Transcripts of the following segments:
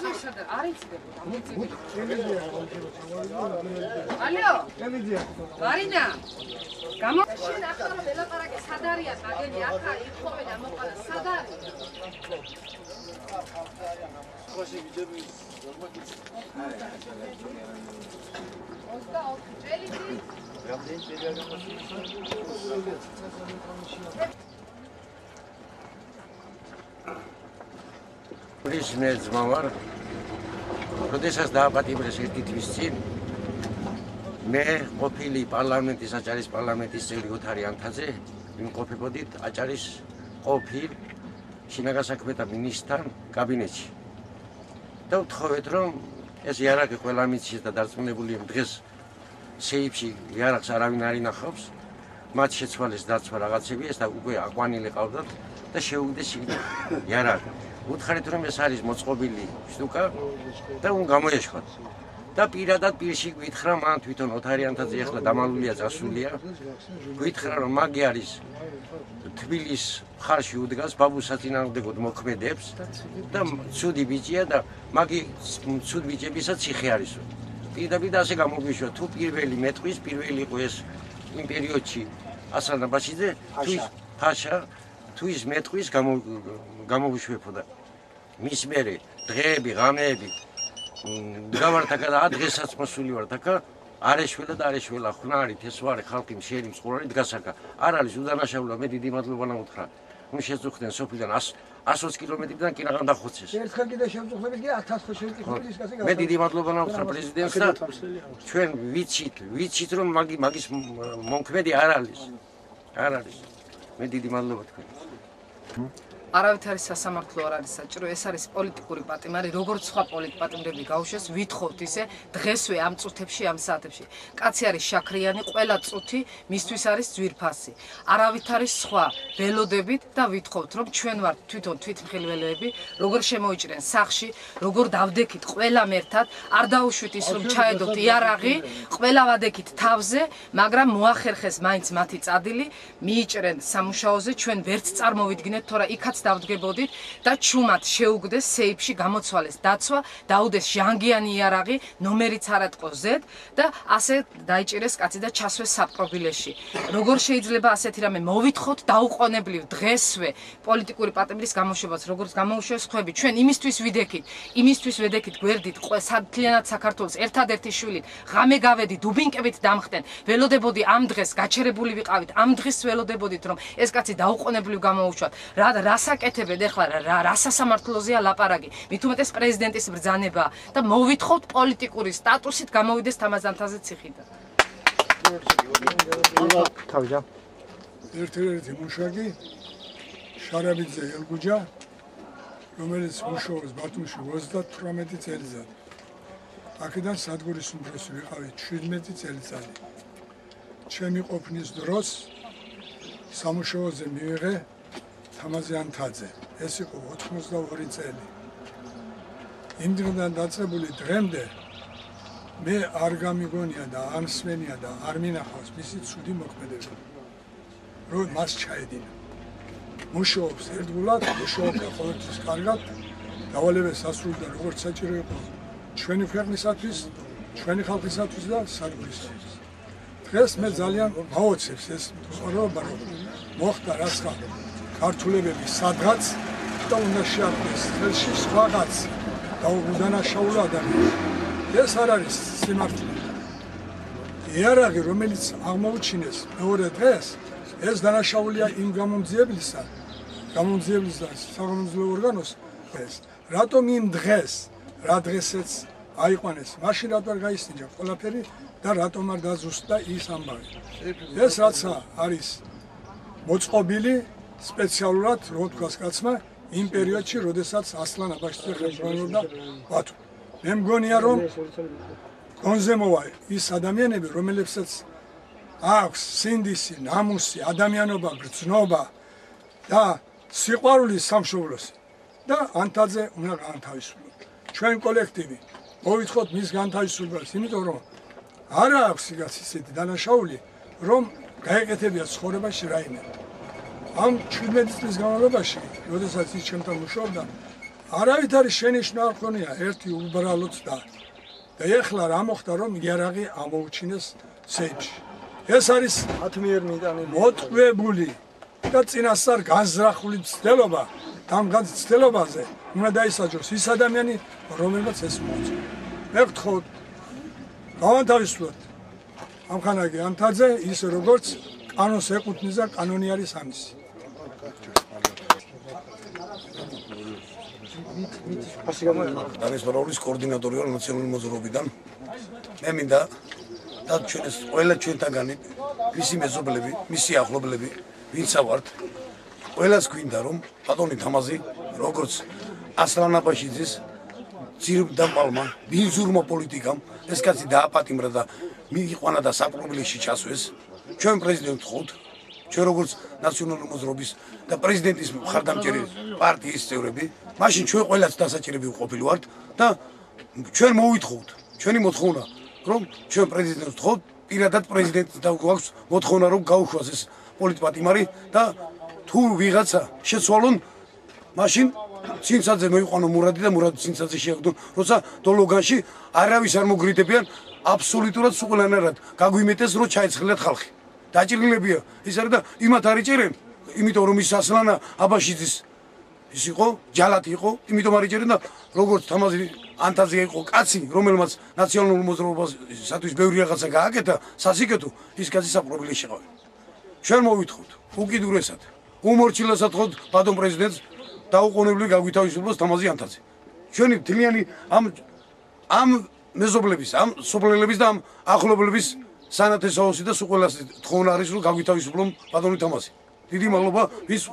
ზუსტად არ იცოდებოდა ალო? მარინა გამო შენ ახლა რომ ელაპარაკე სად არის მაგელი ახლა იხოვენ ამოყარა სად არის ხოში ვიძები ოსტა ელიტი რამდენი წელია პრის მე ძმა ვარ. როდესაც დააპატიმრეს ერთი თვის წინ მე ყოფილი პარლამენტის აჭარის პარლამენტის წევრი ოთარი ანთაძე იმყოფებოდით აჭარის ყოფილ შინაგანსაქმეთა მინისტრთან კაბინეტში. და ვთხოვეთ რომ ეს იარაღი ყველა მიცის და დარწმუნებული եմ დღეს სეიფში იარაღს არავინ არ ინახავს. მათ შეცვალეს დაცვა რაღაცები ეს და უკვე აყვანილი ყავდათ და შეუგდეს იარაღი. უთხარით რომ ეს არის მოწყობილი შტუკა და უნდა გამოეშხოთ. და პირადად პირში გვითხრა მან თვითონ ოთარიანთაძე ახლა დამალულია წასულია. გვითხრა რომ მაგი არის თბილის ხარში უდგას ბაბუსაწინააღმდეგოდ მოქმედებს და ცუდი ბიჭია და მაგი ცუდ ბიჭებისაც ციხე არისო. პირდაპირ ასე გამოგიშვა თუ პირველი მეტყვის პირველი იყო ეს იმ პერიოდში ასანაბაშიძე თუ ის ფაშა თუ ის მეტყვის გამოგიშვებოდა. მის მერე დღეები, ღამეები. გავარტაკა და დღესაც მოსული ვარ თქა არეშველა და არეშველა ხნარით ეს ვარ ხალხი მშერი მსყურალი დგასაკა არ არის უდანაშაულა მე დიდი მადლობა ნაუთხრა ნუ შეწუხდნენ სოფიდან 120 კილომეტრიდან კინაღამ დახოცეს. ერთხელ კიდე შევწუხდებით კი 1000 შევწუხდებით ის კაცი მე დიდი მადლობა ნაუთხრა პრეზიდენტს და ჩვენ ვიცით ვიცით რომ მაგი მაგის მონქმედი არ არის. არ არის. მე დიდი მადლობა თქვენ არავით არის სასამართლო არ არის საჭირო ეს არის პოლიტიკური პატიმარი როგორც სხვა პოლიტპატიმრები გაუშვეს ვითხოვთ ისე დღესვე ამ წუთებში ამ საათებში. კაცი არის შაქრიანი ყველა წუთი მისთვის არის ძვირფასი. არავით არის სხვა ველოდებით და ვითხოვთ რომ ჩვენ ვართ თვითონ თვითმხილველები როგორ შემოიჭრენ სახში როგორ დავდექით ყველა მერთად არ დაუშვით ის რომ ჩაედოთ იარაღი ყველა ვადექით თავზე მაგრამ მოახერხეს მაინც მათი წადილი მიიჭრენ სამუშაოზე ჩვენ ვერც წარმოვიდგინეთ თორე იქაც რაც დავდგებოდით და ჩუმად შეუგდეს სეიფში გამოცვალეს დაცვა, დაუდეს ჟანგიანი იარაღი, ნომერიც არატყო Z და ასე დაიჭირეს კაცი და ჩასვეს საპრობილეში. როგორ შეიძლება ასეთი რამე მოვითხოვთ დაუყოვნებლივ დღესვე პოლიტიკური პატიმრის გამოშვებას, როგორც გამოუშვეს ხვები, ჩვენ იმისთვის ვიდექით, იმისთვის ვედექით გვერდით, სათლიანად საქართველოს ერთადერთი შვილი, ღამე გავედი დუბინკებით დამხტენ, ველოდებოდი ამ დღეს გაჩერებული ვიყავით, ამ დღეს ველოდებოდით რომ ეს კაცი დაუყოვნებლივ გამოუშვათ. რა რას ასაკეთებენ ახლა რა რა სასამართლოზეა ლაპარაკი? მით უმეტეს პრეზიდენტის ბრძანება და მოვითხოვთ პოლიტიკური სტატუსით გამოვიდეს თამაზანთაზე ციხიდან. თავია ერთ-ერთი მუშაკი შარაბიძე ელგუჯა რომელიც მუშაობს ბათუმში 38 წელიწადი აქედან სადგურის უმფრესი ვიყავი 17 წელიწადი. ჩემი ყოფნის დროს სამუშაოზე მივიღე თამაზიანთაძე. ეს იყო 82 წელი. იმ დღიდან დაწყებული დღემდე მე არ გამიგონია და არ მსმენია და არ მინახავს მისი ცუდი მოქმედება. რომ მას ჩაედინა. მუშაობს ერთგულად, მუშაობს ყოველთვის კარგად. დავალებას ასრულდა როგორც საჭირო იყო ჩვენი ქვეყნისათვის, ჩვენი ხალხისათვის და საგულისთვის. დღეს მე ძალიან მაოცებს ეს ცხოვრება, რომ მოხდა რაცხა ქართულებები სადღაც და უნდა შეაკვეს ხელში სხვაგაც და უდანაშაულო ადამიანი ეს არ არის სიმართლე. იარაღი რომელიც აღმოუჩინეს მეორე დღეს ეს დანაშაულია იმ გამომძიებლისა გამომძიებლისა საგამომძლეო ორგანოს ეს რატომ იმ დღეს რა დღესეც აიყვანეს? მაშინ რატომ არ გაისინჯა ყველაფერი და რატომ არ დაზუსტდა ის ამბავი? ეს რაცა არის მოწყობილი სპეციალურად რო თქვას კაცმა იმ პერიოდში, როდესაც ასლან აბაშიძე ხელმძღვანელობდა ბათუმ. მე მგონია რომ კონზე მოვა ის ადამიანები, რომლებსაც აქვს სინდისი, ნამუსი, ადამიანობა, გრძნობა და სიყვარული სამშობლოს და ანთაძე უნდა განთავისუფლო. ჩვენ კოლექტივი მოვითხოვთ მის განთავისუფლებას, იმიტომ რომ არა აქვს იგაც ისეთი დანაშაული, რომ გაეკეთებია ცხოვრებაში რაიმე. ამ 17 წლის განმავლობაში, როდესაც ის ჩემთან მუშაობდა, არავითარი შენიშვნა არ ქონია ერთი უბრალოდ და. და ეხლა რა მოხდა რომ იარაღი ამოუჩინეს სეჯში ეს არის ათმიერ მიტანილი. მოტყუებული და წინასწარ განზრახული ცდელობა. ამ განცდელობაზე უნდა დაისაჯოს ის ადამიანი რომელმაც ეს მოაწყო მე ვთხოვ გავანთავისუფლოთ ამხანაგი ანთაძე ის როგორც კანონს ეკუთვნის და კანონი არის ამისი განესპარაულის კოორდინატორი ვარ ნაციონალური მოძრაობიდან. მე მინდა და ჩვენს ყველა ჩვენთაგანი მისი მეზობლები, მისი ახლობლები, ვინც ავართ, ყველას გვინდა რომ ბატონი თამაზი როგორც ასლანაბაშიძის ძირბ და პალმა, ბინზურმა პოლიტიკამ ეს კაცი დააპატიმრა და მიიყვანა და საპრობლემში ჩასვეს. ჩვენ პრეზიდენტ ხოთ ჩვენ როგორც ნაციონალური მოძრაობის და პრეზიდენტის მხარდამჭერი პარტიის წევრები, მაშინ ჩვენ ყველაც დასაჭერები ვყოფილი ვართ და ჩვენ მოვითხოვთ, ჩვენი მოთხოვნა, რომ ჩვენ პრეზიდენტს ვთხოვთ, პირადად პრეზიდენტს და გვაქვს მოთხოვნა, რომ გაუშვას ეს პოლიტპატიმარი და თუ ვიღაცა შეცვალონ, მაშინ ცინცაძე მოიყვანო მურადი და მურადი ცინცაძე შეაგდო, როცა დოლოგანში არავის არ მოგრიდებიან აბსოლუტურად სულანარად გაგვიმეტეს რომ ჩაეცხრილეთ ხალხი. დაჭრილებია ის არის და იმათ არის ჭერენ იმიტომ რომ ის ასლანა აბაშიძის ის იყო ჯალათი იყო იმიტომ არის ჭერენ და როგორც თამაზი ანტაზია იყო კაცი რომელმაც ნაციონალურ მოძრაობასათვის ბევრი რაღაცა გააკეთა სასიკეთო ის კაცი საპრობილე შეყავ ჩვენ მოვითხოვთ უკიდურესად უმორჩილესად ხოთ ბატონ პრეზიდენტს დაუყოვნებლივ გაგვითავისუფლოს თამაზი ანტაზი ჩვენი თლიანი ამ ამ მეზობლების ამ სოფლელების და ამ ახლობლების სანათესაოსი და სულ თხოვნა არის რომ გაგვითავისუფლონ ბატონი თამასი. დიდი მადლობა ვის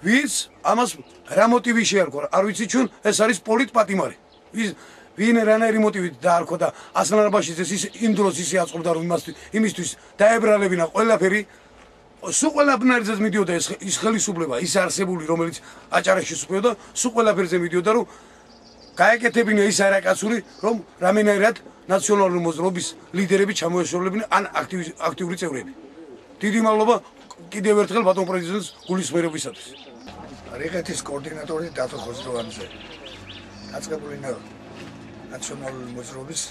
ვის ამას რა მოტივი შეარქვა? არ ვიცი ჩვენ ეს არის პოლიტპატიმარი. ვის ვინ რანაირი მოტივით დაარქვა და ასლანაბაში ის იმ დროს ისე აწყობდა რომ იმას იმისთვის დაებრალებინა ყველაფერი სულ ყველაფერზე მიდიოდა ეს ის ხელისუფლება ის არსებული რომელიც აჭარაში სუპიოდა სულ ყველაფერზე მიდიოდა რომ გაეკეთებინა ის არაკაცური რომ რამენაირად ნაციონალური მოძრაობის ლიდერები ჩამოეშორებინა ან აქტიური წევრები. დიდი მადლობა კიდევ ერთხელ ბატონ პრეზიდენტს გულისხმობისათვის. რიგეთის კოორდინატორი დათო ხოზროვანზე. დაწყებული ნაციონალური მოძრაობის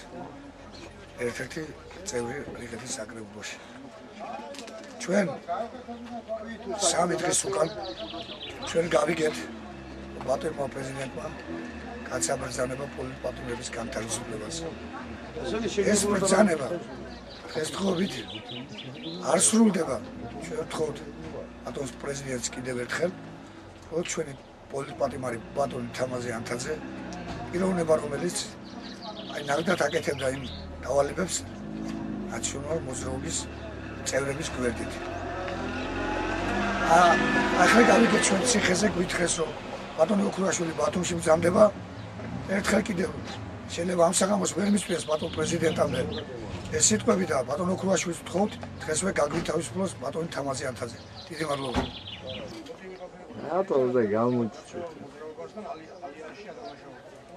ერთ-ერთი წევრი რიგეთის საკრებულოში. ჩვენ სამი დღის უკან ჩვენ გავიგეთ ბატონმა პრეზიდენტმა კაცაბრძანება პოლიტპატიმრების განთავისუფლებას. ეს ბრძანება ეს თხოვით. არ სრულდება. ჩვენ ვთხოვთ ბატონს პრეზიდენტს კიდევ ერთხელ რომ ჩვენი პოლიტპატიმარი ბატონი თამაზი ანთაძე პიროვნება რომელიც აი ნამდვილად აკეთებდა იმ დავალებებს ნაციონალურ მოძრაობის წევრების გვერდით. აა ახლა გავიგეთ ჩვენ ციხეზე გვითხრეს რომ ბატონი ოქრუაშვილი ბათუმში მზამდება ერთხელ კიდევ შეიძლება ამ საღამოს ვერ მისწეს ბატონ პრეზიდენტამდე. ეს სიტყვები და ბატონ ოქრუაშვილს ვთხოვთ დღესვე გაგვითავისუფლოს ბატონი თამაზი ანთაძე დიდი მადლობა. რატო და გამოჩვი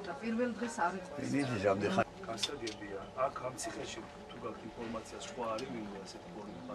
და პირველ დღეს არ იყო ნიჭი ჟამდე ხარ გასაგებია აქ ამ ციხეში თუ გაქვთ ინფორმაცია სხვა არის ვინმე ასეთი პოლიტიკა